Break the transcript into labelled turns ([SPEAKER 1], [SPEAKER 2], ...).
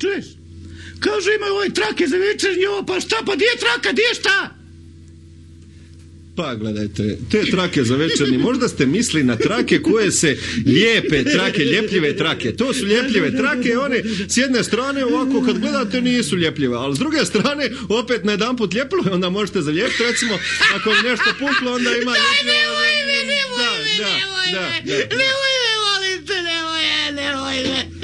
[SPEAKER 1] Čuješ? Kaže imaju ovaj trake za večernje ovo, pa šta, pa di je traka, di je šta?
[SPEAKER 2] Pa gledajte, te trake za večernji, možda ste misli na trake koje se lijepe trake, ljepljive trake. To su ljepljive trake, one s jedne strane ovako kad gledate nisu ljepljive, ali s druge strane opet na jedan put onda možete zalijepiti, recimo ako vam nešto puklo, onda ima... Daj,
[SPEAKER 1] nemoj me, nemoj me, nemoj me, nemoj me, nemoj me, nemoj me.